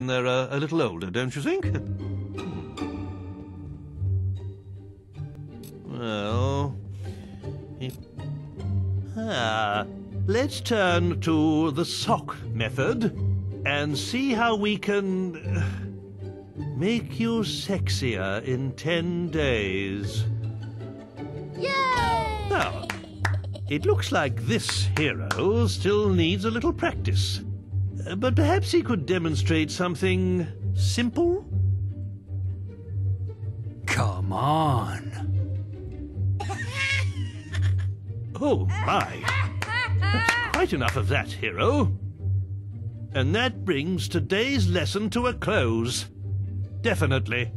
they're uh, a little older, don't you think? Well... it- Ah, let's turn to the sock method and see how we can uh, make you sexier in ten days. Yay! Now, it looks like this hero still needs a little practice. But perhaps he could demonstrate something simple? Come on. Oh, my. That's quite enough of that, hero. And that brings today's lesson to a close. Definitely.